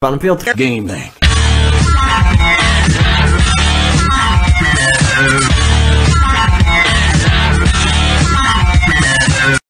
Battlefield Game thing.